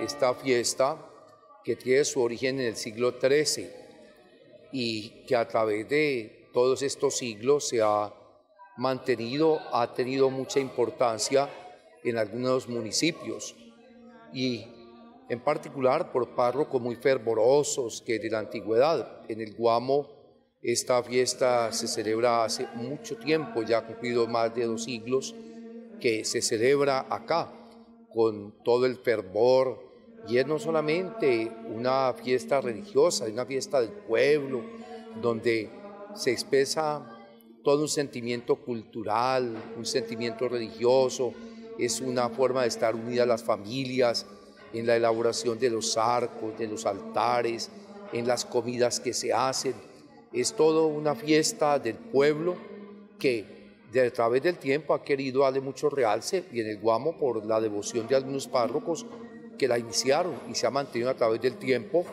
esta fiesta que tiene su origen en el siglo XIII y que a través de todos estos siglos se ha mantenido, ha tenido mucha importancia en algunos municipios y en particular por párrocos muy fervorosos que de la antigüedad. En el Guamo esta fiesta se celebra hace mucho tiempo, ya ha cumplido más de dos siglos, que se celebra acá con todo el fervor y es no solamente una fiesta religiosa, es una fiesta del pueblo, donde se expresa todo un sentimiento cultural, un sentimiento religioso, es una forma de estar unidas las familias en la elaboración de los arcos, de los altares, en las comidas que se hacen. Es todo una fiesta del pueblo que de a través del tiempo ha querido darle mucho realce y en el Guamo por la devoción de algunos párrocos que la iniciaron y se ha mantenido a través del tiempo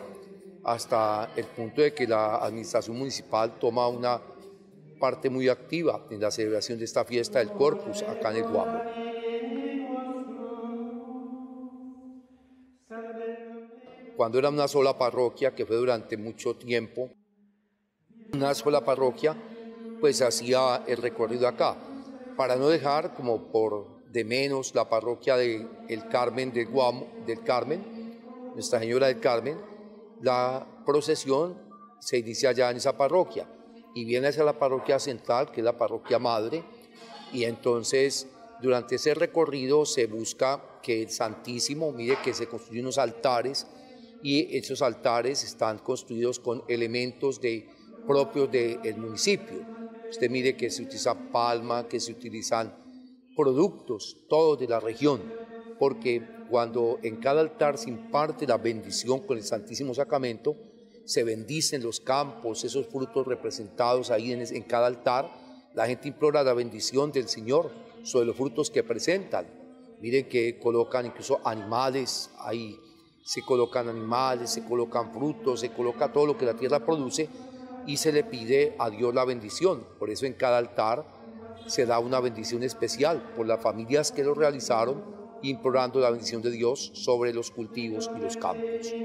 hasta el punto de que la administración municipal toma una parte muy activa en la celebración de esta fiesta del Corpus acá en el Guamo. Cuando era una sola parroquia, que fue durante mucho tiempo, una sola parroquia, pues hacía el recorrido acá, para no dejar como por de menos la parroquia de El Carmen del Guamo, del Carmen, Nuestra Señora del Carmen, la procesión se inicia ya en esa parroquia y viene hacia la parroquia central, que es la parroquia madre, y entonces durante ese recorrido se busca que el Santísimo, mire que se construyen unos altares y esos altares están construidos con elementos de, propios del municipio. Usted mire que se utiliza palma, que se utilizan productos, todos de la región, porque cuando en cada altar se imparte la bendición con el Santísimo Sacramento, se bendicen los campos, esos frutos representados ahí en, cada altar, la gente implora la bendición del Señor sobre los frutos que presentan. Miren que colocan incluso animales, ahí se colocan animales, se colocan frutos, se coloca todo lo que la tierra produce y se le pide a Dios la bendición. Por eso en cada altar se da una bendición especial por las familias que lo realizaron, implorando la bendición de Dios sobre los cultivos y los campos.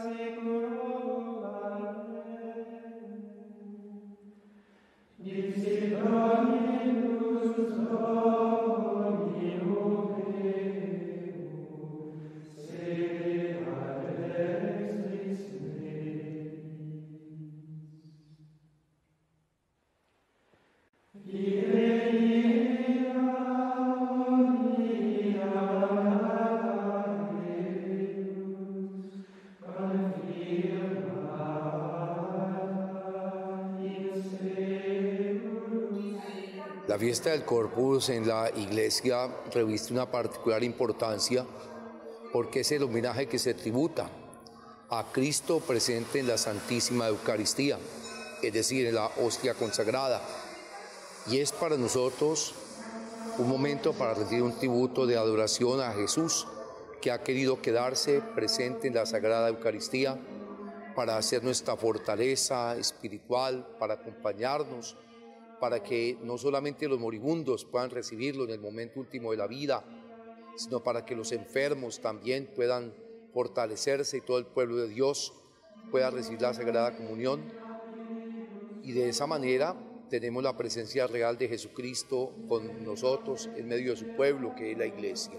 fazer La fiesta del Corpus en la iglesia reviste una particular importancia porque es el homenaje que se tributa a Cristo presente en la Santísima Eucaristía, es decir, en la hostia consagrada. Y es para nosotros un momento para rendir un tributo de adoración a Jesús, que ha querido quedarse presente en la Sagrada Eucaristía para hacer nuestra fortaleza espiritual, para acompañarnos para que no solamente los moribundos puedan recibirlo en el momento último de la vida, sino para que los enfermos también puedan fortalecerse y todo el pueblo de Dios pueda recibir la Sagrada Comunión. Y de esa manera tenemos la presencia real de Jesucristo con nosotros en medio de su pueblo, que es la iglesia.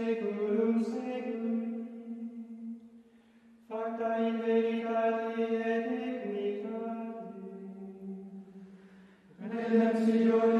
Señor.